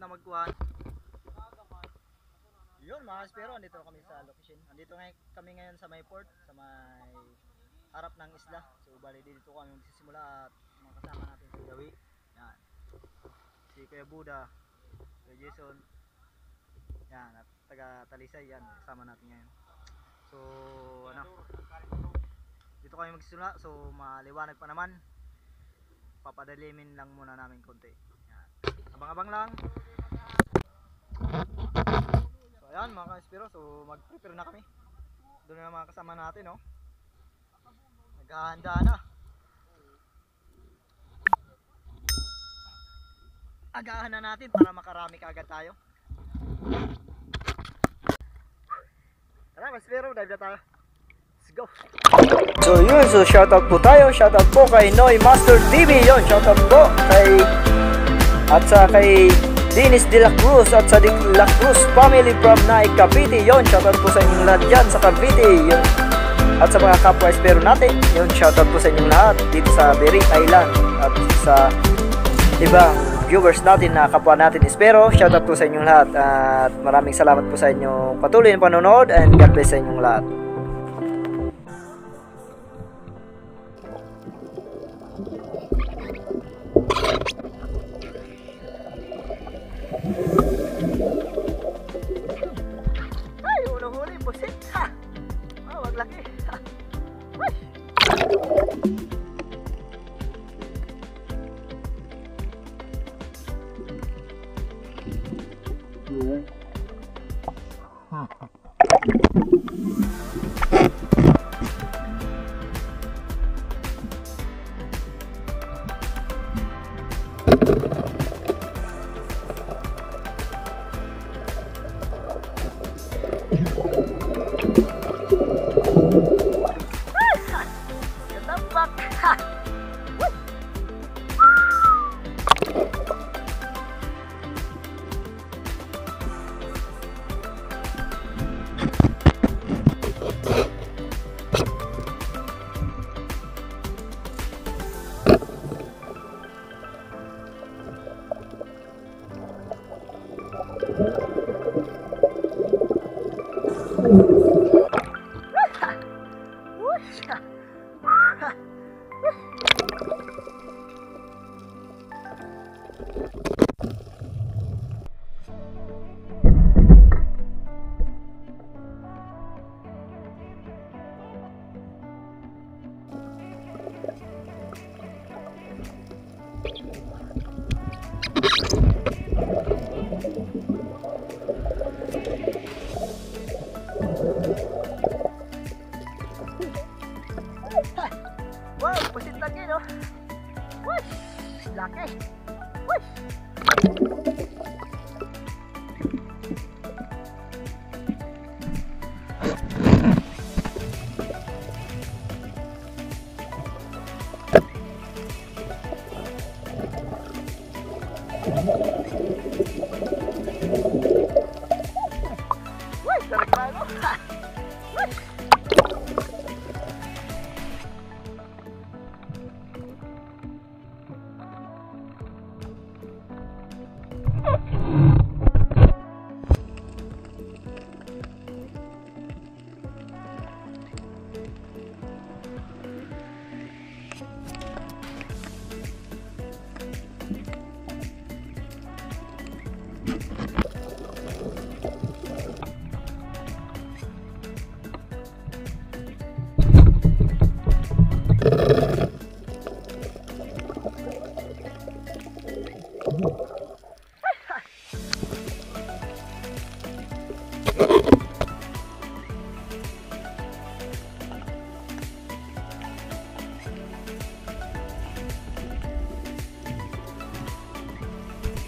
na magkuhan. Yun mga kaspero, andito kami sa location. Andito ngay kami ngayon sa may port, sa may harap ng isla. So bali dito kami magsisimula at mga kasama natin si Dawi. Yan. Si Kuya Buda, Kuya Jason. Yan, at taga Talisay yan, kasama natin ngayon. So ano, dito kami magsisimula. So maliwanag pa naman. Papadalimin lang muna namin konti. Abang-abang lang. So ayan mga ka-espiro, so mag-prepare na kami. Doon na mga kasama natin, no. Naghahanda na. Agahan na natin para makarami kaagad tayo. Tara, ka-espiro, dive na tayo. Let's go. So yun, so shoutout po tayo. Shoutout po kay Noy Master TV. Yun, shoutout po kay at sa kay Dennis De La Cruz at sa De La Cruz family from Naik Cavite. Yun, shoutout po sa inyong lahat dyan sa Cavite. Yun. At sa mga kapwa espero natin, yun, shoutout po sa inyong lahat dito sa Bering Island at sa ibang viewers natin na kapwa natin espero. Shoutout po sa inyong lahat at maraming salamat po sa inyong patuloy na panonood and God bless sa inyong lahat. Whoosh! Laki! Whoosh!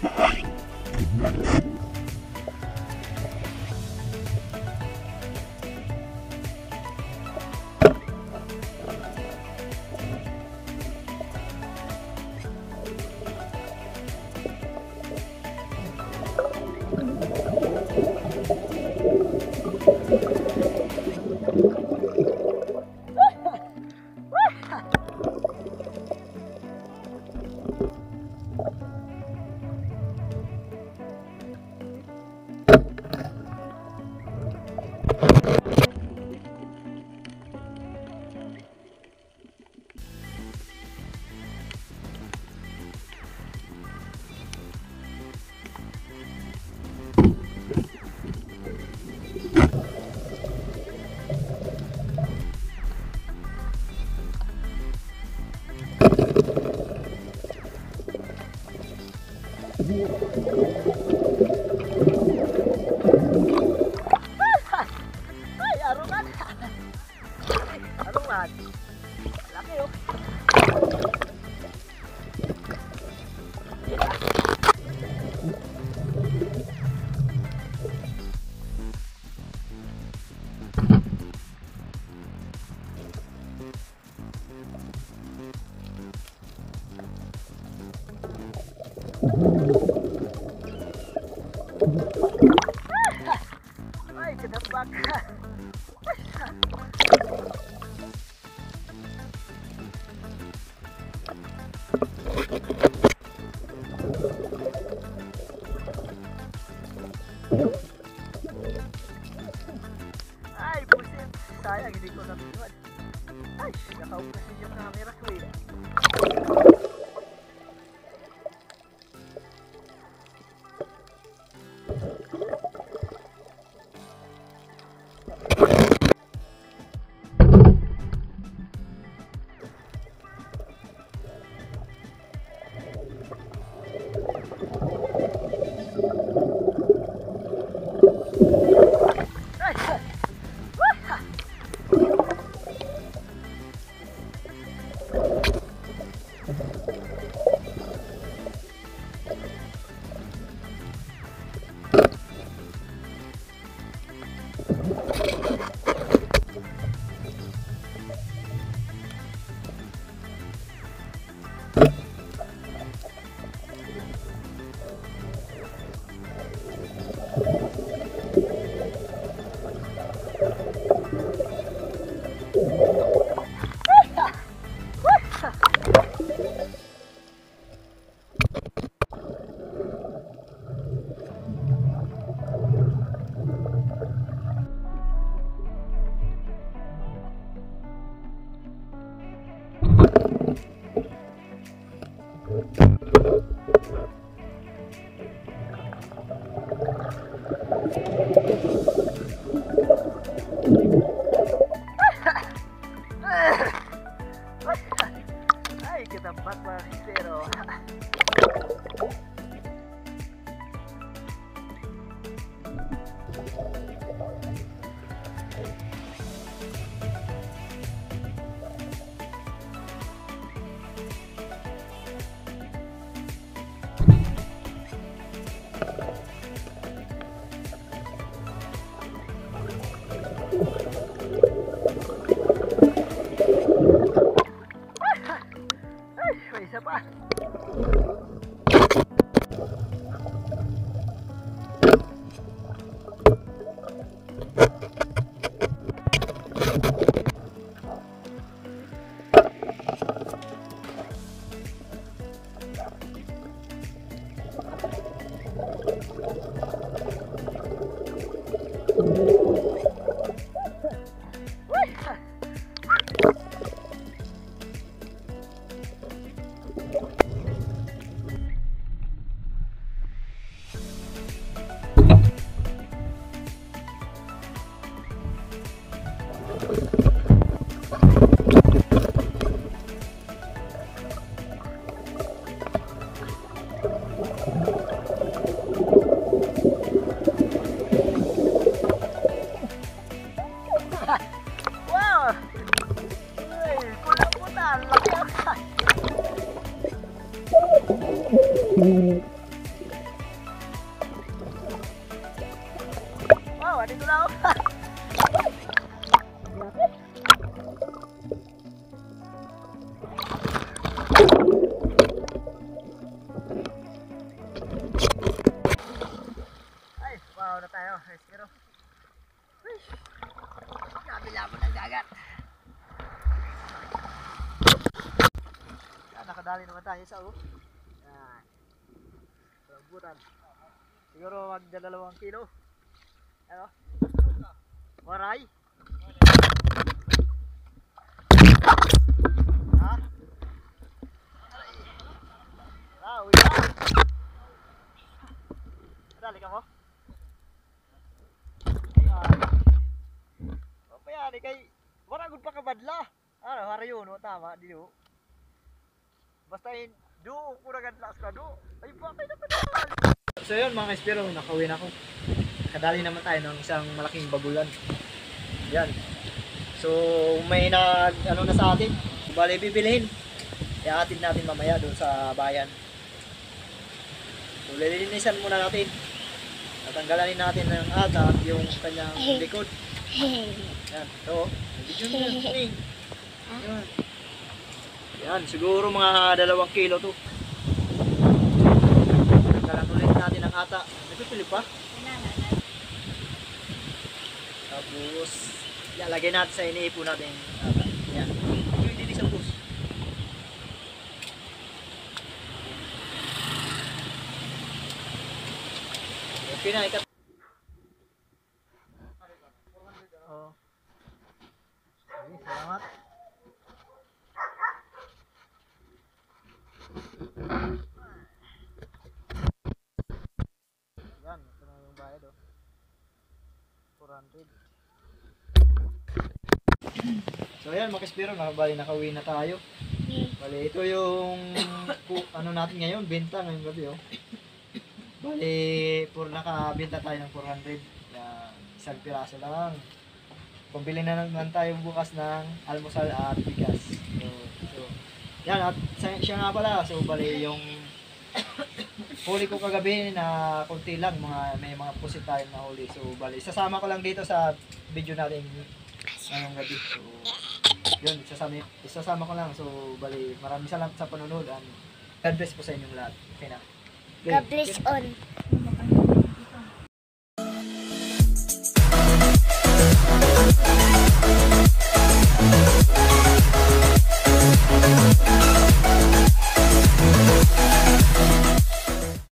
Good night. Wow, andito na ako. Ay, wow na tayo. Ay, pero... Kabila mo ng dagat. Nakadali naman tayo sa oh. Yan. Rambutan. Siguro magdalawang kilo. Ano? Waray? Ha? Ah, uwi na. Ka mo? Ayan. Papaya ni kay wala gud pa kabadla. Ano, hara yun, o, tama, di o. Basta yun, do, kuragan lakas ka, do. Ay, bakit naman So yun mga espiro, nakawin ako. Kadali naman tayo ng isang malaking bagulan. Yan. So may nag ano na sa atin. Bali bibilihin. Iatid natin mamaya doon sa bayan. So lilinisan muna natin. Tatanggalan natin ng ata at yung kanyang likod. Yan. So, video na yan. Yan. Siguro mga dalawang kilo to. Tanggalan ulit natin ng ata. Nagpipili pa? Tapos, ilalagay natin sa iniipo natin. ata. Yan. Yung hindi sa bus. Okay na, ikat. Oh. Sige, salamat. Yan, ito na yung bayad oh. 400. So ayan mga kaspiro, nakabali nakauwi na tayo. Bali, ito yung ano natin ngayon, benta ngayong gabi oh. Bali, pur nakabenta tayo ng 400. Yan, isang piraso lang. Pambili na naman tayo bukas ng almusal at bigas. So, so yan, at siya nga pala, so bali yung huli ko kagabi na konti lang, mga, may mga pusit tayo na huli. So bali, sasama ko lang dito sa video natin ngayong gabi. So, yun, isasama, isasama ko lang. So, bali, maraming salamat sa panonood and God bless po sa inyong lahat. Okay na. God bless all.